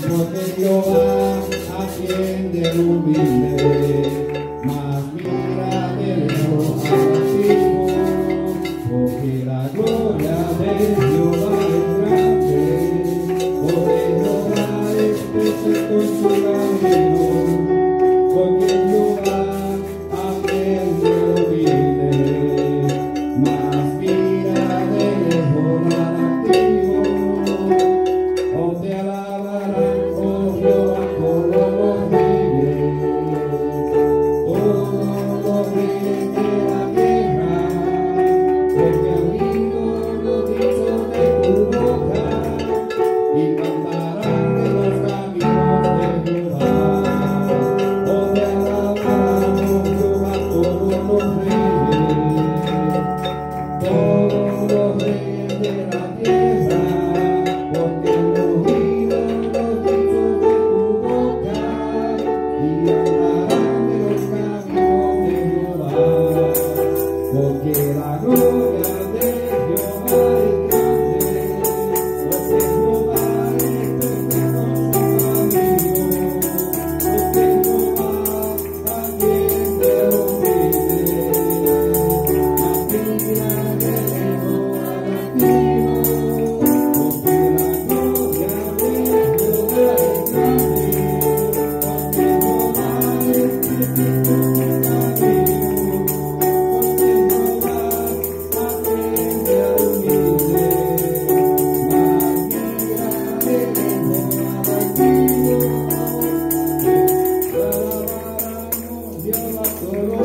porque Jehová atiende al humilde. लगा के Lord.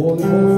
我们